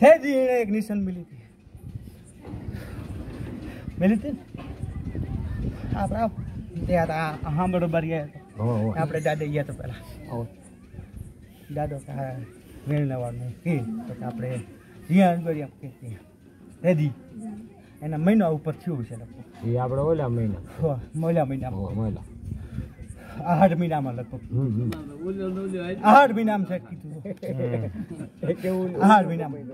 એને એક નિશાન મિલી મિલી હતી ને? આપણે આવ. ત્યાં હતા હા બરોબર આપણે દાદા ગયા તો પેલા દાદો વેણવાળનું કે આપણે જ્યાં ગળી કે ત્યાં રેદી એના મહિના ઉપર થયું છે એ આપણે ઓલા મહિના. હો, મહિનામાં. મોલા. આઠ મહિનામાં લગભગ આઠ મહિનામાં છે કીધું આઠ મહિનામાં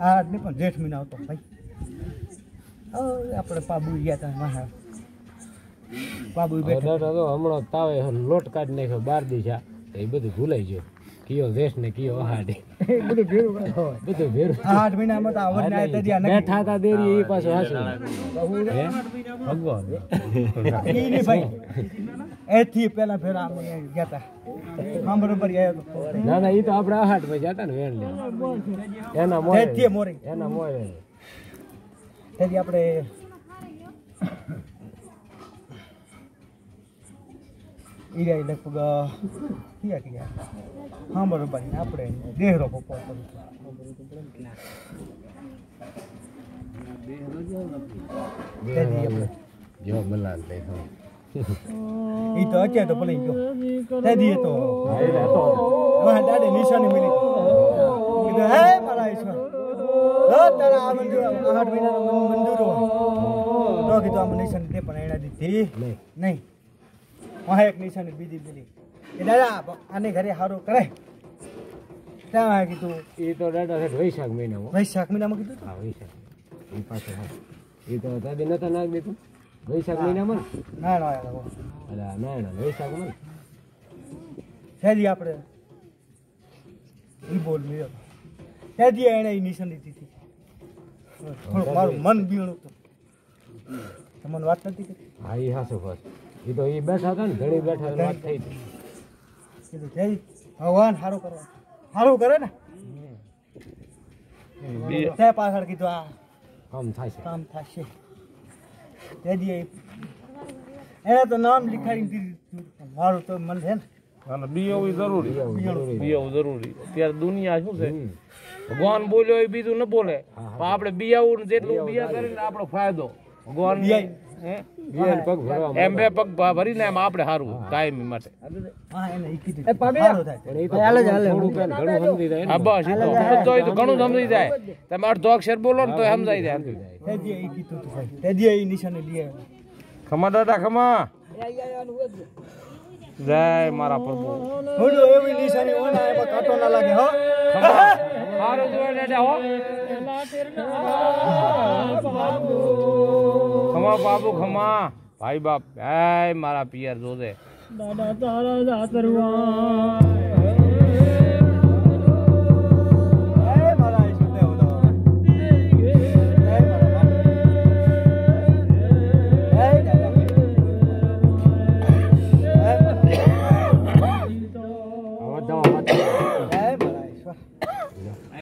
આઠ નહીં પણ જેઠ મહિના હતો ભાઈ. હવે આપણે પાબુ ગયા હતા મહા. પાબુ હવે બેઠા હમણાં તાવે લોટ કાઢી નાખ્યો બાર દીધા એ બધું ભૂલાઈ ગયું. કયો દેશ ને કયો હાડી બધું ભેરું આઠ મહિનામાં તો આવડ ના તરી બેઠા તા દેરી એ પાછું હાસું. ભગવાન. ઈ ભાઈ. એથી પેલા ફેરા અમે ગયા હતા હા બરોબર ગયા ના ના એ તો આપણે આહાટમાં જતા ને વેણ લેવા. એના મોરે એથી મોરે. એના મોરે તેથી આપણે ઈરા લગભગ કયા કયા હા બરોબર આપણે દેહરો આપણે. જો મલાલ દેખો ઈ તો અત્યારે તો ભલે ગયો. તેથી તો હા, દાડે નિશાની મળી કીધું હે મારા ઈશ્વર હો તારા આ મંદિર આઠ મહિનાનો મંદિરો. તો કીધું નિશાની તે પણ એના દીધી. નહીં. નહીં એક નિશાની બીજી બીજી એ દાદા આને ઘરે સારું કરાય ત્યાં કીધું? એ તો દાદા વૈશાખ મહિનામાં. વૈશાખ મહિનામાં કીધું હા વૈશાખ. એ પાસે હા. એ તો દાદી નતા નાખ દીધું. વૈશાખ મહિનામાં ને? ના અલા ના ના વૈશાખમાં? સહેલી આપણે? ઈ બોલ મળ્યો ત્યાંથી એણે એ નિશાની દીધી. હતી મારું મન બીણું હતું. તમને વાત નથી કરી? હા એ હાસો બસ એ તો એ બેઠા હતા ને ઘડી બેઠા હતા, વાત થઈ હતી. કીધું જય ભગવાન સારું કરો. સારું કરે ને? તે પાછળ કીધું આ આમ થાય છે. કામ થશે. તેથી એને તો નામ લખાડી દીધું મારું તો મન છે ને. અને બીવું જરૂરી. બીવું જરૂરી. અત્યારે દુનિયા શું છે? ભગવાન બોલ્યો એ બીજું ન બોલે. પણ આપણે બિયાવું જેટલું બિયા કરીને આપણો ફાયદો. ભગવાન એમ બે પગ ભરીને એમ આપણે સારું માટે. તો ઘણું સમજી જાય. બસ તો ઘણું સમજી તમે અડધો અક્ષર બોલો ને તો સમજાઈ જાય. ખમા દાદા ખમા. જય મારા પ્રભુ. હું એવી નિશાની ઓના એમાં કાટો ના લાગે હો. સારું જોઈ દાદા હો. ખમા બાબુ ખમા. ભાઈ બાપ એ મારા પિયર જોજે. દાદા તારા જાતરવા